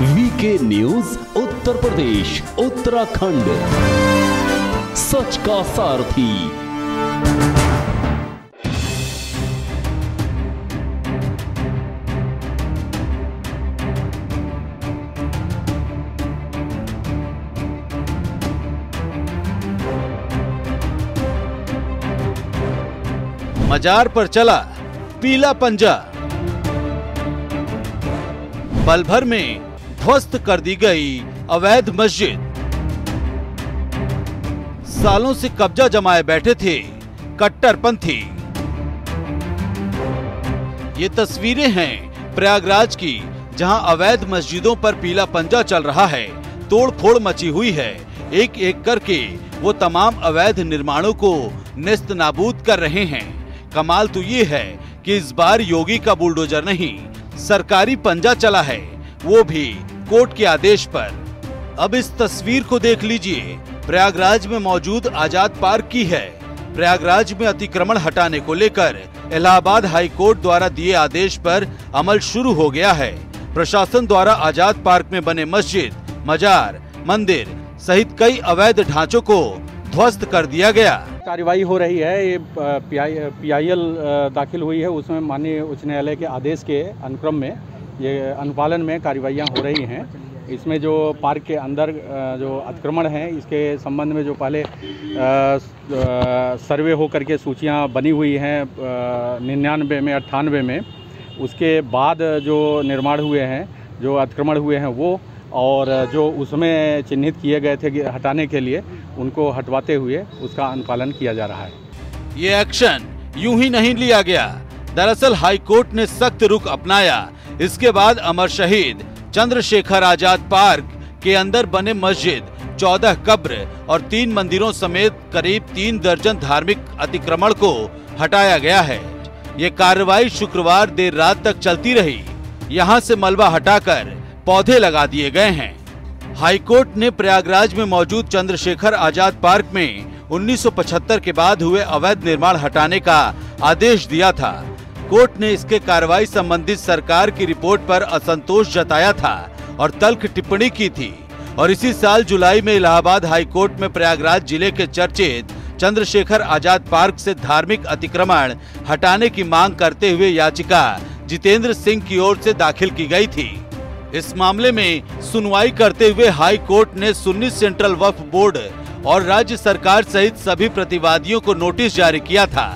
VK news Uttar Pradesh Uttarakhand सच का सारथी। मजार पर चला पीला पंजा। पल भर में ध्वस्त कर दी गई अवैध मस्जिद। सालों से कब्जा जमाए बैठे थे कट्टरपंथी। ये तस्वीरें हैं प्रयागराज की, जहाँ अवैध मस्जिदों पर पीला पंजा चल रहा है तोड़ फोड़ मची हुई है। एक एक करके वो तमाम अवैध निर्माणों को नेस्त नाबूद कर रहे हैं। कमाल तो ये है कि इस बार योगी का बुलडोजर नहीं, सरकारी पंजा चला है, वो भी कोर्ट के आदेश पर। अब इस तस्वीर को देख लीजिए। प्रयागराज में मौजूद आज़ाद पार्क की है। प्रयागराज में अतिक्रमण हटाने को लेकर इलाहाबाद हाई कोर्ट द्वारा दिए आदेश पर अमल शुरू हो गया है। प्रशासन द्वारा आज़ाद पार्क में बने मस्जिद, मजार, मंदिर सहित कई अवैध ढांचों को ध्वस्त कर दिया गया। कार्रवाई हो रही है। ये पीआईएल दाखिल हुई है। उसमें माननीय उच्च न्यायालय के आदेश के अनुक्रम में। ये अनुपालन में कार्रवाइयाँ हो रही हैं। इसमें जो पार्क के अंदर जो अतिक्रमण हैं, इसके संबंध में जो पहले सर्वे हो करके सूचियाँ बनी हुई हैं निन्यानवे में, अट्ठानवे में। उसके बाद जो निर्माण हुए हैं, जो अतिक्रमण हुए हैं वो, और जो उसमें चिन्हित किए गए थे हटाने के लिए, उनको हटवाते हुए उसका अनुपालन किया जा रहा है। ये एक्शन यूँ ही नहीं लिया गया। दरअसल हाई कोर्ट ने सख्त रुख अपनाया। इसके बाद अमर शहीद चंद्रशेखर आज़ाद पार्क के अंदर बने मस्जिद, चौदह कब्र और तीन मंदिरों समेत करीब तीन दर्जन धार्मिक अतिक्रमण को हटाया गया है। ये कार्रवाई शुक्रवार देर रात तक चलती रही। यहाँ से मलबा हटाकर पौधे लगा दिए गए हैं। हाईकोर्ट ने प्रयागराज में मौजूद चंद्रशेखर आज़ाद पार्क में 1975 के बाद हुए अवैध निर्माण हटाने का आदेश दिया था। कोर्ट ने इसके कार्रवाई संबंधित सरकार की रिपोर्ट पर असंतोष जताया था और तल्ख टिप्पणी की थी। और इसी साल जुलाई में इलाहाबाद हाई कोर्ट में प्रयागराज ज़िले के चर्चित चंद्रशेखर आज़ाद पार्क से धार्मिक अतिक्रमण हटाने की मांग करते हुए याचिका जितेंद्र सिंह की ओर से दाखिल की गई थी। इस मामले में सुनवाई करते हुए हाई कोर्ट ने सुन्नी सेंट्रल वक्फ बोर्ड और राज्य सरकार सहित सभी प्रतिवादियों को नोटिस जारी किया था।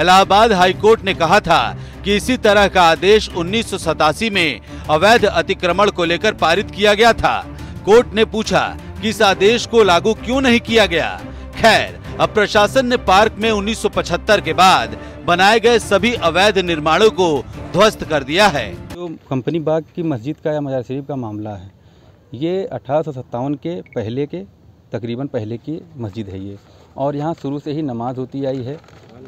इलाहाबाद हाई कोर्ट ने कहा था कि इसी तरह का आदेश उन्नीस सौ सतासी में अवैध अतिक्रमण को लेकर पारित किया गया था। कोर्ट ने पूछा कि इस आदेश को लागू क्यों नहीं किया गया? खैर, अब प्रशासन ने पार्क में 1975 के बाद बनाए गए सभी अवैध निर्माणों को ध्वस्त कर दिया है। जो कंपनी बाग की मस्जिद का या मजार शरीफ का मामला है, ये अठारह सौ सत्तावन के पहले के तकरीबन पहले की मस्जिद है ये। और यहाँ शुरू से ही नमाज़ होती आई है,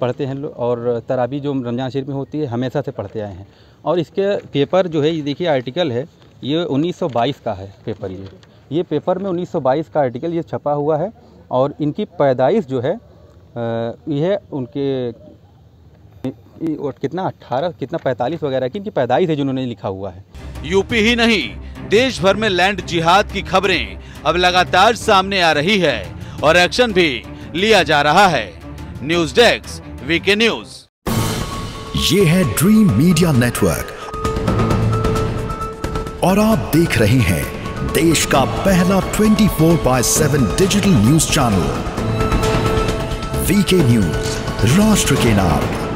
पढ़ते हैं लोग। और तराबी जो रमज़ान शरीफ में होती है, हमेशा से पढ़ते आए हैं। और इसके पेपर जो है, ये देखिए आर्टिकल है, ये 1922 का है पेपर ये। ये पेपर में 1922 का आर्टिकल ये छपा हुआ है। और इनकी पैदाइश जो है यह उनके कितना 18 कितना 45 वगैरह की इनकी पैदाइश है जिन्होंने लिखा हुआ है। यूपी ही नहीं देश भर में लैंड जिहाद की खबरें। अब लगातार सामने आ रही है और एक्शन भी लिया जा रहा है। News desk, VK news. ये है ड्रीम मीडिया नेटवर्क। और आप देख रहे हैं देश का पहला 24 four by seven digital news channel. VK news, राष्ट्र के नाम।